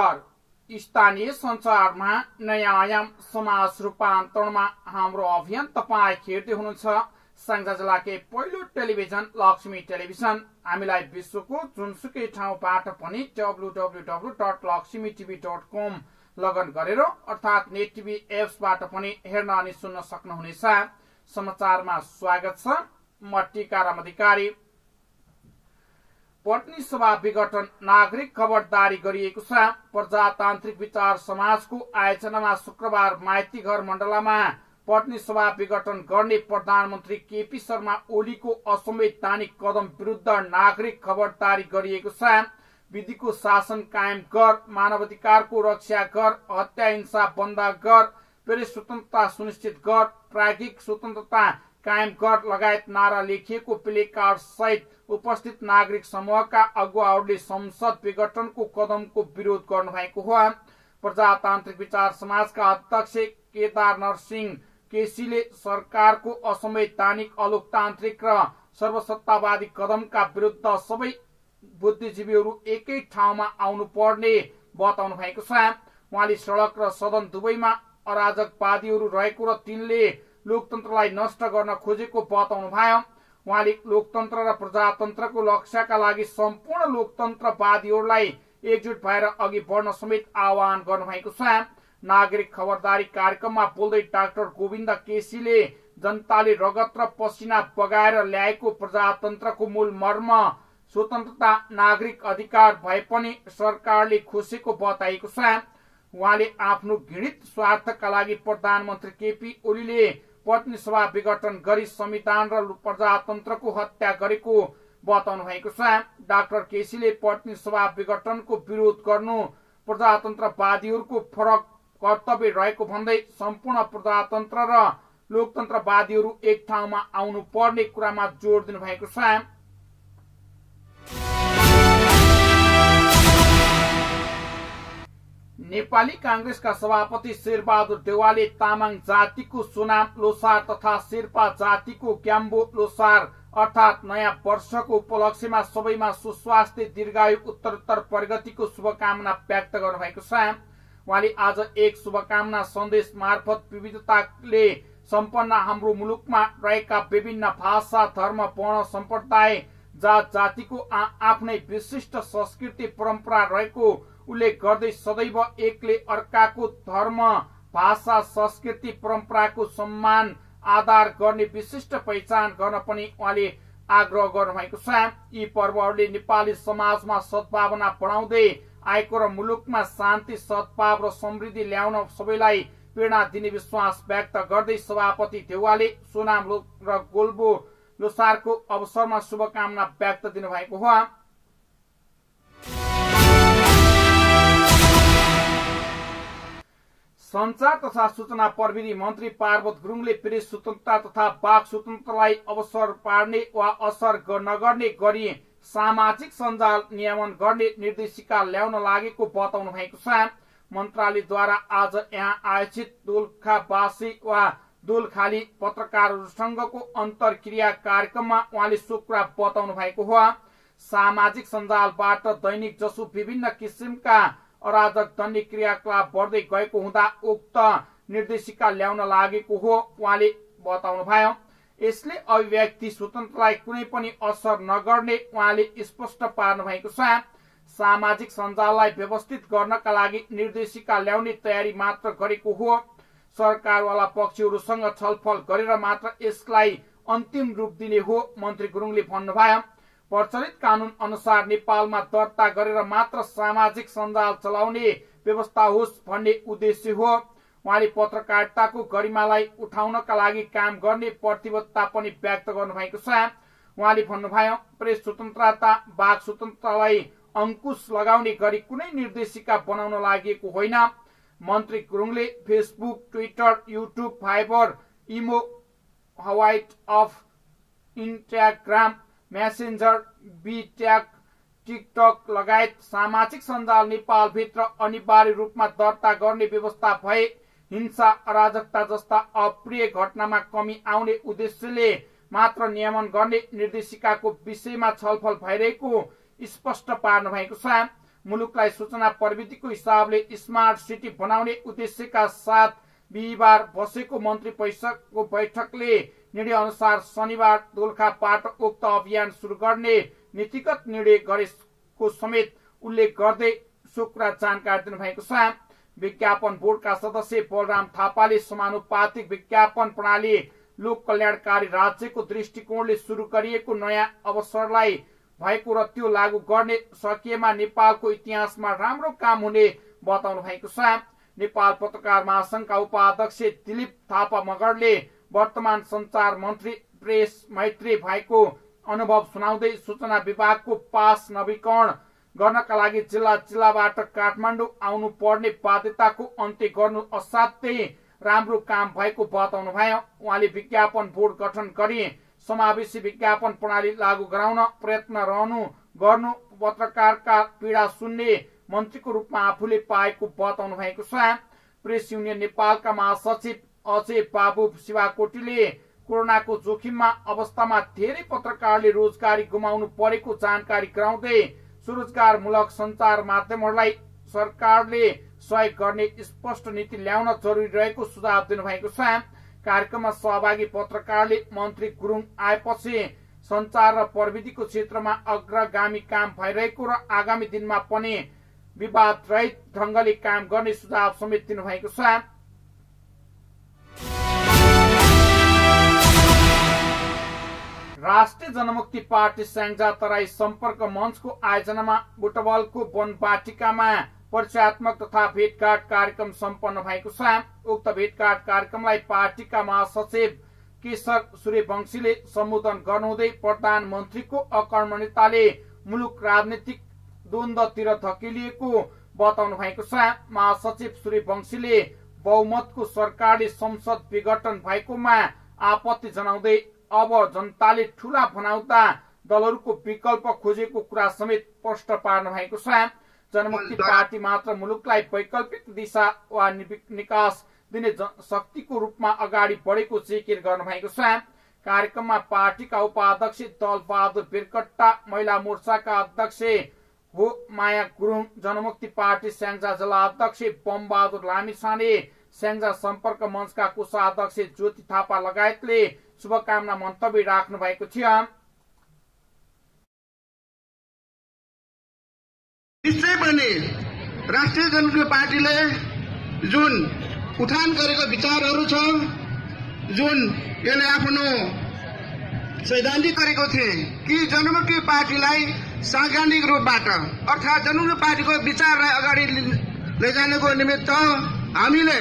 नमस्कार स्थानीय संचारमा नयाँ समाज रूपान्तरणमा हाम्रो अभियान तपाईँ हेर्दै हुनुहुन्छ। साङ्जा जिल्लाकै पहिलो टेलिभिजन लक्ष्मी टेलिभिजन। हामीलाई विश्वको जुनसुकै ठाउँबाट पनि W W W dot Laxmi TV dot com login गरेर अर्थात् नेट टिभी एप्सबाट पनि हेर्न अनि सुन्न सक्नुहुनेछ। समाचारमा स्वागत छ। म टिकाराम अधिकारी। पत्नी सभा विघटन नागरिक खबरदारी गरिएको छ। प्रजातान्त्रिक विचार समाजको आयोजनामा शुक्रबार माइती घर मण्डलमा पत्नी सभा विघटन गर्ने प्रधानमन्त्री केपी शर्मा ओलीको असंवैधानिक कदम विरुद्ध नागरिक खबरदारी गरिएको छ। विधिको शासन कायम गर मानवाधिकारको रक्षा गर हत्या हिंसा बन्द गर प्रेस स्वतन्त्रता सुनिश्चित गर प्राज्ञिक स्वतन्त्रता कायम गर लगायत नारा लेखिएको प्ले कार्ड सहित उपस्थित नागरिक समूहका अगुवाहरूले संसद विघटनको कदमको विरोध गर्नु भएको हो। प्रजातान्त्रिक विचार समाजका अध्यक्ष केदार नरसिंह केसीले सरकारको असंवैधानिक अलोकतान्त्रिक र सर्वसत्तावादी कदमका विरुद्ध सबै बुद्धिजीवीहरू एकै ठाउँमा आउनु पर्ने बताउनु भएको छ। उहाँले सड़क र सदन दुवैमा अराजकवादीहरू रहेको र तिनले लोकतन्त्रलाई नष्ट गर्न खोजेको बताउनु भयो उहाँले लोकतन्त्र र प्रजातन्त्रको लक्ष्यका लागि सम्पूर्ण लोकतन्त्रवादीहरूलाई एकजुट भएर अघि बढ्न समेत आह्वान गर्नुभएको छ। नागरिक खबरदारी कार्यक्रममा बोल्दै डाक्टर गोविन्द केसीले जनताले रगत र पसिना बगाएर ल्याएको प्रजातन्त्रको मूल मर्म स्वतन्त्रता नागरिक अधिकार भए पनि सरकारले खोसेको बताएको छ। उहाँले आफ्नो घृणित स्वार्थका लागि प्रधानमन्त्री केपी ओलीले पत्नी सभा विघटन गरी संविधान र प्रजातन्त्रको हत्या गरेको बताउनु भएको छ। डाक्टर केसीले पत्नी सभा विघटनको विरोध गर्नु प्रजातन्त्रवादीहरूको फरक कर्तव्य रहेको भन्दै सम्पूर्ण प्रजातन्त्र र लोकतन्त्रवादीहरू एक ठाउँमा आउनु पर्ने कुरामा जोड दिनुभएको छ। नेपाली काङ्ग्रेसका सभापति शेरबहादुर देवालले तामाङ जातिको सुनाम लोसार तथा शेर्पा जातिको क्याम्बो लोसार अर्थात् नयाँ वर्षको उपलक्ष्यमा सबैमा सुस्वास्थ्य दीर्घायु उत्तरोत्तर प्रगतिको शुभकामना व्यक्त गर्नुभएको छ। उहाँले आज एक शुभकामना सन्देश मार्फत विविधताले सम्पन्न हाम्रो मुलुकमा रहेका विभिन्न भाषा धर्म वर्ण सम्प्रदाय जात जातिको आफ्नै विशिष्ट संस्कृति परम्परा रहेको उल्लेख गर्दै सदैव एकले अर्काको धर्म भाषा संस्कृति परम्पराको सम्मान आधार गर्ने विशिष्ट पहिचान गर्न पनि उहाँले आग्रह गर्नुभएको छ। यी पर्वहरूले नेपाली समाजमा सद्भावना बढाउँदै आएको र मुलुकमा शान्ति सद्भाव र समृद्धि ल्याउन सबैलाई प्रेरणा दिने विश्वास व्यक्त गर्दै सभापति देवालले सोनाम र गोल्बो लोसारको अवसरमा शुभकामना व्यक्त दिनुभएको हो। संचार तथा सूचना प्रविधि मन्त्री पार्वत गुरुङले प्रेस स्वतन्त्रता तथा वाक स्वतन्त्रलाई अवसर पार्ने वा असर नगर्ने गरी सामाजिक सञ्जाल नियमन गर्ने निर्देशिका ल्याउन लागेको बताउनु भएको छ। मन्त्रालयद्वारा आज यहाँ आयोजित दोलखावासी वा दोलखाली पत्रकारहरूसँगको अन्तर्क्रिया कार्यक्रममा उहाँले सो कुरा बताउनु भएको हो। सामाजिक सञ्जालबाट दैनिक जसो विभिन्न किसिमका अराजक दण्डी क्रियाकलाप बढ्दै गएको हुँदा उक्त निर्देशिका ल्याउन लागेको हो उहाँले बताउनु भयो। यसले अभिव्यक्ति स्वतन्त्रलाई कुनै पनि असर नगर्ने उहाँले स्पष्ट पार्नु भएको छ। सामाजिक सञ्जाललाई व्यवस्थित गर्नका लागि निर्देशिका ल्याउने तयारी मात्र गरेको हो। सरकारवाला पक्षहरूसँग छलफल गरेर मात्र यसलाई अन्तिम रूप दिने हो मन्त्री गुरुङले भन्नुभयो। प्रचलित कानून अनुसार नेपालमा दर्ता गरेर मात्र सामाजिक सञ्जाल चलाउने व्यवस्था होस् भन्ने उद्देश्य हो। उहाँले पत्रकारिताको गरिमालाई उठाउनका लागि काम गर्ने प्रतिबद्धता पनि व्यक्त गर्नुभएको छ। उहाँले भन्नुभयो प्रेस स्वतन्त्रता वाक स्वतन्त्रतालाई अंकुश लगाउने गरी कुनै निर्देशिका बनाउन लागि होइन। मन्त्री गुरुङले Facebook Twitter YouTube Viber imo WhatsApp Instagram Messenger बिट्याग TikTok लगायत सामाजिक सञ्जाल नेपालभित्र अनिवार्य रूपमा दर्ता गर्ने व्यवस्था भए हिंसा अराजकता जस्ता अप्रिय घटनामा कमी आउने उद्देश्यले मात्र नियमन गर्ने निर्देशिकाको विषयमा छलफल भइरहेको स्पष्ट पार्नु भएको छ। मुलुकलाई सूचना प्रविधिको हिसाबले स्मार्ट सिटी बनाउने उद्देश्यका साथ बिहिबार बसेको मन्त्री परिषदको बैठकले निर्णय अनुसार शनिबार दोलखा पाट उक्त अभियान शुरू गर्ने नीतिगत निर्णय गरेको समेत उल्लेख गर्दै सो कुरा जानकारी दिनुभएको छ। विज्ञापन बोर्डका सदस्य बलराम थापाले समानुपातिक विज्ञापन प्रणाली लोक कल्याणकारी राज्यको दृष्टिकोणले शुरू गरिएको नयाँ अवसरलाई भएको र त्यो लागू गर्ने सकिएमा नेपालको इतिहासमा राम्रो काम हुने बताउनु भएको छ। नेपाल पत्रकार महासंघका उपाध्यक्ष दिलीप थापा मगरले वर्तमान संचार मन्त्री प्रेस मैत्री भएको अनुभव सुनाउँदै सूचना विभागको पास नवीकरण गर्नका लागि जिल्ला जिल्लाबाट काठमाडौँ आउनु पर्ने बाध्यताको अन्त्य गर्नु असाध्यै राम्रो काम भएको बताउनु भयो। उहाँले विज्ञापन बोर्ड गठन गरी समावेशी विज्ञापन प्रणाली लागू गराउन प्रयत्न रहनु गर्नु पत्रकारका पीडा सुन्ने मन्त्रीको रूपमा आफूले पाएको बताउनु भएको छ। प्रेस युनियन नेपालका महासचिव अजय बाबु शिवाकोटीले कोरोनाको जोखिममा अवस्थामा धेरै पत्रकारले रोजगारी गुमाउनु परेको जानकारी गराउँदै स्वरोजगारमूलक सञ्चार माध्यमहरूलाई सरकारले सहयोग गर्ने स्पष्ट नीति ल्याउन जरुरी रहेको सुझाव दिनुभएको छ। कार्यक्रममा सहभागी पत्रकारले मन्त्री गुरुङ आएपछि सञ्चार र प्रविधिको क्षेत्रमा अग्रगामी काम भइरहेको र आगामी दिनमा पनि विवाद रहित ढंगले काम गर्ने सुझाव समेत दिनुभएको छ। राष्ट्रिय जनमुक्ति पार्टी स्याङ्जा तराई सम्पर्क मञ्चको आयोजनामा बुटबलको वनवाटिकामा परिचयात्मक तथा भेटघाट कार्यक्रम सम्पन्न भएको छ। उक्त भेटघाट कार्यक्रमलाई पार्टीका महासचिव केशर सूर्यवंशीले सम्बोधन गर्नुहुँदै प्रधानमन्त्रीको अकर्मण्यताले मुलुक राजनीतिक द्वन्द्वतिर धकेलिएको बताउनु भएको छ। महासचिव सूर्यवंशीले बहुमतको सरकारले संसद विघटन भएकोमा आपत्ति जनाउँदै अब जनताले ठूला बनाउँदा दलहरूको विकल्प खोजेको कुरा समेत स्पष्ट पार्नु भएको छ। जनमुक्ति पार्टी मात्र मुलुकलाई वैकल्पिक दिशा वा निकास दिने शक्तिको रूपमा अगाडि बढेको जिकिर गर्नु भएको छ। कार्यक्रममा पार्टीका उपाध्यक्ष दल बहादुर बिरकट्टा महिला मोर्चाका अध्यक्ष हो माया गुरुङ जनमुक्ति पार्टी स्याङ्जा जिल्ला अध्यक्ष बम बहादुर लामिछाने स्याङ्जा सम्पर्क मञ्चका कोषाध्यक्ष ज्योति थापा लगायतले शुभकामना मन्तव्य राख्नु भएको थियो। निश्चय पनि राष्ट्रिय जनमुक्ति पार्टीले जुन उठान गरेको विचारहरू छ जुन यसले आफ्नो सैद्धान्तिक गरेको थिए कि जनमुक्ति पार्टीलाई सांगठनिक रूपबाट अर्थात् जनमुक्ति पार्टीको विचारलाई अगाडि लैजानेको निमित्त हामीले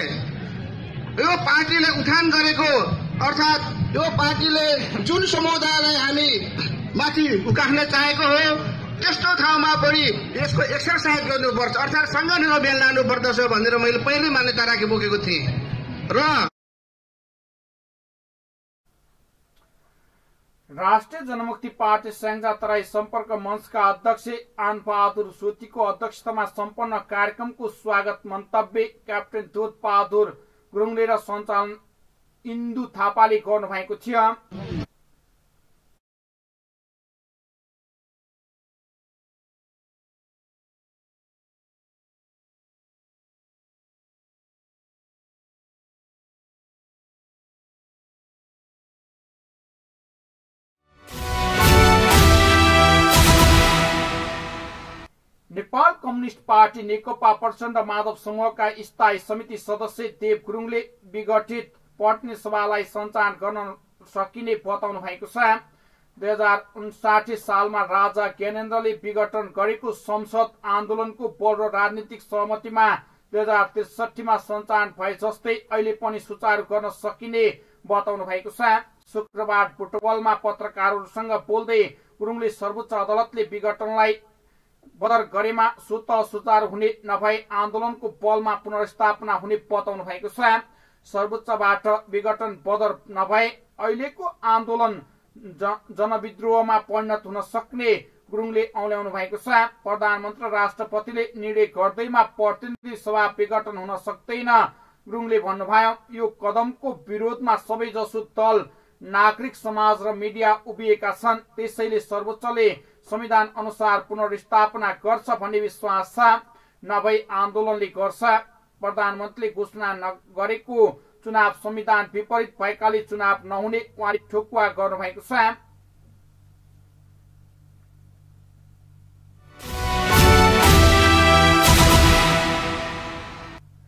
यो पार्टीले उठान गरेको अर्थात् यो पार्टीले जुन समुदायलाई हामी माथि उकास्न चाहेको हो त्यस्तो ठाउँमा पनि यसको एक्सर्साइज गर्नुपर्छ। अर्थात् सङ्गठन अभियान लानुपर्दछ भनेर मैले पहिल्यै मान्यता राखिबोकेको थिएँ। र राष्ट्रिय जनमुक्ति पार्टी स्याङ्जा तराई सम्पर्क मञ्चका अध्यक्ष आन बहादुर सोतीको अध्यक्षतामा सम्पन्न कार्यक्रमको स्वागत मन्तव्य क्याप्टेन दुध बहादुर गुरुङले र सञ्चालन इन्दु थापाले गर्नुभएको थियो। नेपाल कम्युनिस्ट पार्टी नेकपा प्रचण्ड माधव समूहका स्थायी समिति सदस्य देव गुरुङले विघटित। पटनी सभालाई सञ्चालन गर्न सकिने बताउनु भएको छ। दुई हजार उन्साठी सालमा राजा ज्ञानेन्द्रले विघटन गरेको संसद आन्दोलनको बढ्दो राजनीतिक सहमतिमा दुई हजार त्रिसठीमा सञ्चालन भए जस्तै अहिले पनि सुचारू गर्न सकिने बताउनु भएको छ। शुक्रबार फुटबलमा पत्रकारहरूसँग बोल्दै गुरुङले सर्वोच्च अदालतले विघटनलाई बदर गरेमा स्वत सुचारू हुने नभए आन्दोलनको बलमा पुनर्स्थापना हुने बताउनु भएको छ। सर्वोच्चबाट विघटन बदर नभए अहिलेको आन्दोलन जनविद्रोहमा परिणत हुन सक्ने गुरुङले औल्याउनु भएको छ। प्रधानमन्त्री राष्ट्रपतिले निर्णय गर्दैमा प्रतिनिधि सभा विघटन हुन सक्दैन गुरुङले भन्नुभयो। यो कदमको विरोधमा सबैजसो दल नागरिक समाज र मिडिया उभिएका छन्। त्यसैले सर्वोच्चले संविधान अनुसार पुनर्स्थापना गर्छ भन्ने विश्वास छ नभई आन्दोलनले गर्छ। प्रधानमन्त्रीले घोषणा नगरेको चुनाव संविधान विपरीत भएकाले चुनाव नहुने उहाँले ठोकुवा गर्नुभएको छ।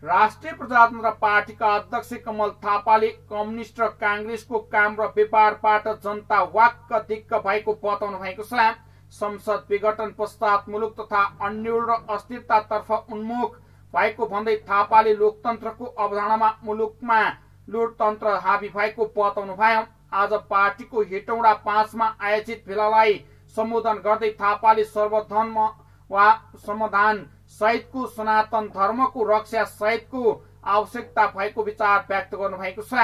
राष्ट्रिय प्रजातन्त्र पार्टीका अध्यक्ष कमल थापाले कम्युनिष्ट र काङ्ग्रेसको काम र व्यापारबाट जनता वाक्क दिक्क भएको बताउनु भएको छ। संसद विघटन पश्चात मुलुक तथा अन्यल र अस्थिरतातर्फ उन्मुख भएको भन्दै थापाले लोकतन्त्रको अवधारणामा मुलुकमा लोकतन्त्र हावी भएको बताउनु भयो आज पार्टीको हेटौँडा पाँचमा आयोजित भेलालाई सम्बोधन गर्दै थापाले सर्वधर्म वा समाधान सहितको सनातन धर्मको रक्षा सहितको आवश्यकता भएको विचार व्यक्त गर्नुभएको छ।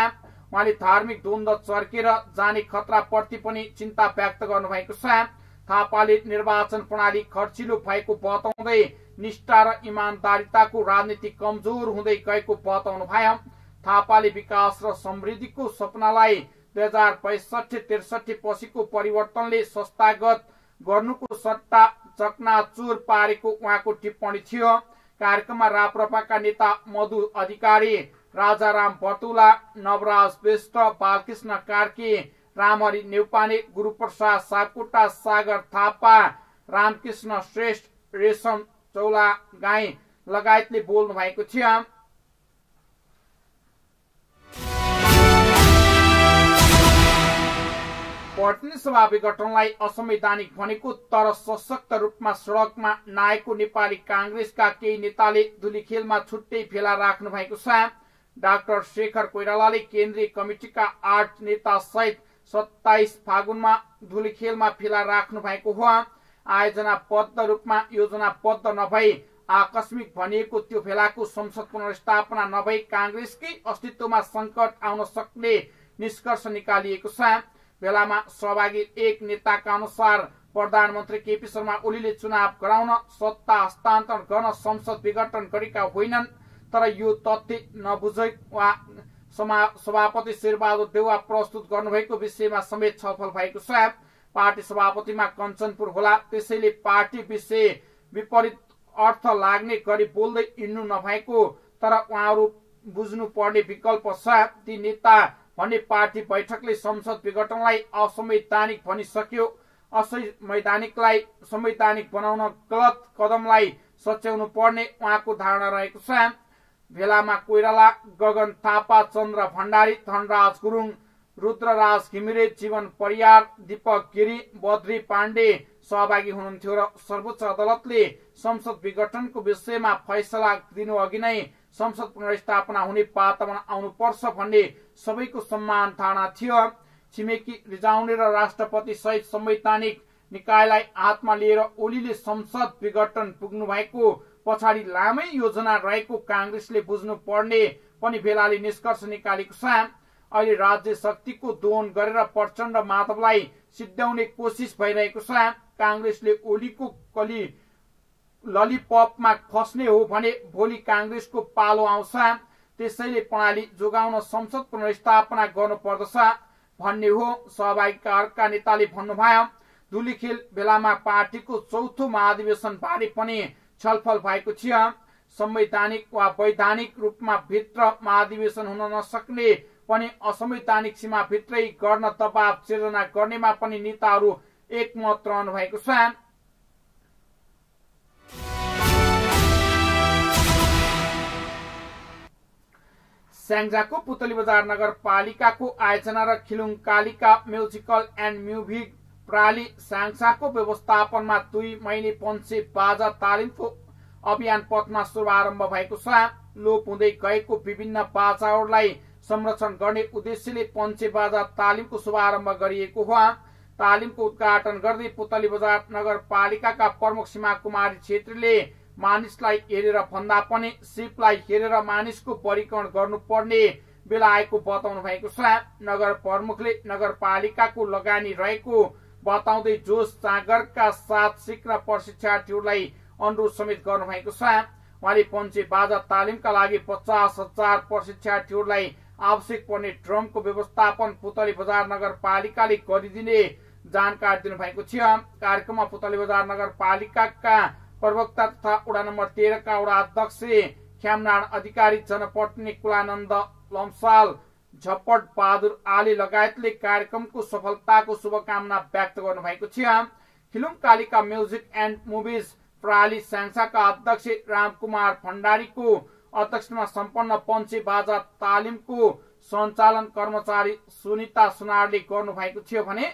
उहाँले धार्मिक द्वन्द चर्केर जाने खतराप्रति पनि चिन्ता व्यक्त गर्नुभएको छ। थापाले निर्वाचन प्रणाली खर्चिलो भएको बताउँदै निष्ठा र इमान्दारिताको राजनीति कमजोर हुँदै गएको बताउनु भयो थापाले विकास र समृद्धिको सपनालाई दुई हजार पैसठी त्रिसठी पछिको परिवर्तनले संस्थागत गर्नुको सट्टा चकनाचुर पारेको उहाँको टिप्पणी थियो। कार्यक्रममा राप्रपाका नेता मधु अधिकारी राजाराम बतुला नवराज श्रेष्ठ बालकृष्ण कार्की रामहरि नेउपाने गुरुप्रसाद सापकोटा सागर थापा रामकृष्ण श्रेष्ठ रेशम चौला गाई लगायतले बोल्नु भएको थियो पटनी सभा विघटनलाई असंवैधानिक भनेको तर सशक्त रूपमा सड़कमा नआएको नेपाली कांग्रेसका केही नेताले धुलीखेलमा छुट्टै फेला राख्नु भएको छ। डाक्टर शेखर कोइरालाले केन्द्रीय कमिटिका आठ नेता सहित सत्ताइस फागुनमा धुलीखेलमा फेला राख्नु भएको हो। आयोजनाबद्ध रूपमा योजनाबद्ध नभई आकस्मिक भनिएको त्यो फेलाको संसद पुनर्स्थापना नभई कांग्रेसकै अस्तित्वमा संकट आउन सक्ने निष्कर्ष निकालिएको छ। बेलामा सहभागी एक नेताका अनुसार प्रधानमन्त्री केपी शर्मा ओलीले चुनाव गराउन सत्ता हस्तान्तरण गर्न संसद विघटन गरेका होइनन् तर यो तथ्य नबुझै वा सभापति शेरबहादुर देउवा प्रस्तुत गर्नुभएको विषयमा समेत छलफल भएको छ। पार्टी सभापतिमा कञ्चनपुर होला। त्यसैले पार्टी विषय विपरीत अर्थ लाग्ने गरी बोल्दै हिँड्नु नभएको तर उहाँहरू बुझ्नु पर्ने विकल्प छ। ती नेता भन्ने पार्टी बैठकले संसद विघटनलाई असंवैधानिक भनिसक्यो। असंवैधानिकलाई संवैधानिक बनाउन गलत कदमलाई सच्याउनु पर्ने उहाँको धारणा रहेको छ। भेलामा कोइराला गगन थापा चन्द्र भण्डारी धनराज गुरुङ रुद्रराज घिमिरे जीवन परियार दीपक गिरी बद्री पाण्डे सहभागी हुनुहुन्थ्यो र सर्वोच्च अदालतले संसद विघटनको विषयमा फैसला दिनु अघि नै संसद पुनर्स्थापना हुने वातावरण आउनुपर्छ भन्ने सबैको सम्मान धारणा थियो। छिमेकी रिजाउने र राष्ट्रपति सहित संवैधानिक निकायलाई हातमा लिएर ओलीले संसद विघटन पुग्नु भएको पछाडि लामै योजना रहेको काङ्ग्रेसले बुझ्नु पर्ने पनि बेलाले निष्कर्ष निकालेको छ। अहिले राज्य शक्तिको दोहन गरेर प्रचण्ड माधवलाई सिद्ध्याउने कोसिस भइरहेको छ। काङ्ग्रेसले ओलीको कली ललिपपमा फस्ने हो भने भोलि काङ्ग्रेसको पालो आउँछ। त्यसैले प्रणाली जोगाउन संसद पुनर्स्थापना गर्नुपर्दछ भन्ने हो सहभागीका नेताले भन्नुभयो। धुलीखेल बेलामा पार्टीको चौथो महाधिवेशन बारे पनि छलफल भएको थियो। संवैधानिक वा वैधानिक रूपमा भित्र महाधिवेशन हुन नसक्ने पनि असंवैधानिक सीमा भित्रै गर्न दबाव सिर्जना गर्नेमा पनि नेताहरू एकमत रहनु भएको छ। स्याङ्जाको पुतली बजार नगरपालिकाको आयोजना र Khilung Kalika musical and music प्राली स्याङ्साको व्यवस्थापनमा दुई महिने पञ्चे बाजा तालिमको अभियान पथमा शुभारम्भ भएको छ। लोप हुँदै गएको विभिन्न बाजाहरूलाई संरक्षण गर्ने उद्देश्यले पञ्चे बाजा तालिमको शुभारम्भ गरिएको हो। तालिमको उद्घाटन गर्दै पुतली बजार नगरपालिकाका प्रमुख सीमा कुमारी छेत्रीले मानिसलाई हेरेर भन्दा पनि सिपलाई हेरेर मानिसको परिक्रमण गर्नुपर्ने बेला आएको बताउनु भएको छ। नगर प्रमुखले नगरपालिकाको लगानी रहेको बताउँदै जोस जागरका साथ सिक्न प्रशिक्षार्थीहरूलाई अनुरोध समेत गर्नुभएको छ। उहाँले पञ्चे बाजा तालिमका लागि पचास हजार प्रशिक्षार्थीहरूलाई आवश्यक पर्ने ड्रमको व्यवस्थापन पुतली बजार नगरपालिकाले गरिदिने जानकारी दिनुभएको थियो कार्यक्रममा पुतली बजार नगरपालिकाका प्रवक्ता तथा वडा नम्बर तेह्रका वडा अध्यक्ष ख्यामनारायण अधिकारी जनपटनी कुलानन्द लम्साल झपट बहादुर आली लगायतले कार्यक्रमको सफलताको शुभकामना व्यक्त गर्नुभएको थियो Khilung Kalika music and movies प्रणाली संस्थाका अध्यक्ष रामकुमार भण्डारीको अध्यक्षमा सम्पन्न पञ्चे बाजा तालिमको सञ्चालन कर्मचारी सुनिता सुनारले गर्नुभएको थियो भने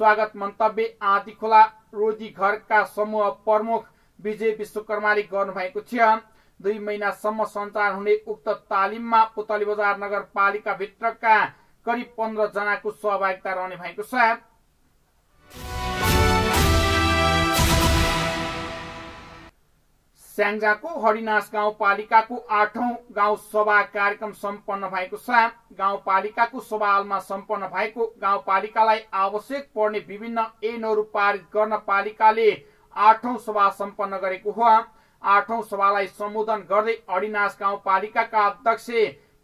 स्वागत मन्तव्य आदि खोला रोजी घरका समूह प्रमुख विजय विश्वकर्माले गर्नुभएको थियो। दुई महिनासम्म सञ्चालन हुने उक्त तालिममा पुतली बजार नगरपालिका भित्रका करिब पन्ध्र जनाको सहभागिता रहने भएको छ। स्याङ्जाको हरिनाश गाउँपालिकाको आठौं गाउँ सभा कार्यक्रम सम्पन्न भएको छ। गाउँपालिकाको सभा हालमा सम्पन्न भएको गाउँपालिकालाई आवश्यक पर्ने विभिन्न ऐनहरू पारित गर्न पालिकाले आठौं सभा सम्पन्न गरेको हो। आठौं सभालाई सम्बोधन गर्दै अडिनाश गाउँपालिकाका अध्यक्ष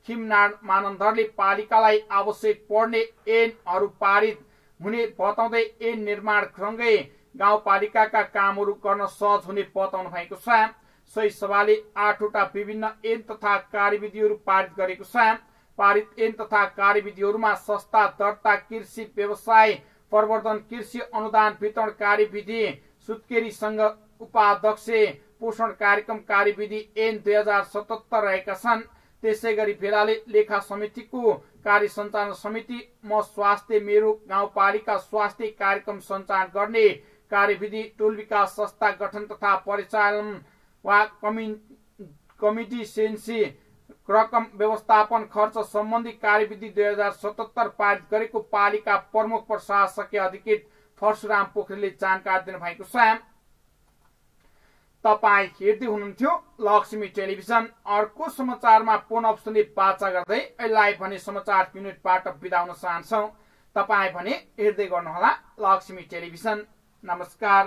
खिमनारायण मानन्दरले पालिकालाई आवश्यक पर्ने ऐनहरू पारित हुने बताउँदै ऐन निर्माण सँगै गाउँपालिकाका कामहरू गर्न सहज हुने बताउनु भएको छ। सही सभाले आठवटा विभिन्न ऐन तथा कार्यविधिहरू पारित गरेको छ पारित ऐन तथा कार्यविधिहरूमा सस्ता दर्ता कृषि व्यवसाय प्रवर्धन कृषि अनुदान वितरण कार्यविधि सुत्केरी संघ उपाध्यक्ष पोषण कार्यक्रम कार्यविधि ऐन दुई हजार सतहत्तर रहेका छन्। त्यसै गरी भेलाले लेखा समितिको कार्य सञ्चालन समिति म स्वास्थ्य मेरो गाउँपालिका स्वास्थ्य कार्यक्रम सञ्चालन गर्ने कार्यविधि टोल विकास संस्था गठन तथा परिचालन वा कमिटी सेन्सी रकम व्यवस्थापन खर्च सम्बन्धी कार्यविधि दुई हजार सतहत्तर पारित गरेको पालिका प्रमुख प्रशासकीय अधिकृत परशुराम पोखरेलले जानकारी दिनुभएको छ। तपाईँ हेर्दै हुनुहुन्थ्यो लक्ष्मी टेलिभिजन अर्को समाचारमा पुनः अप्सनले बाचा गर्दै लाइभ भने समाचार युनिटबाट बिदा हुन चाहन्छौ। तपाईँ भने हेर्दै गर्नुहोला लक्ष्मी टेलिभिजन। नमस्कार।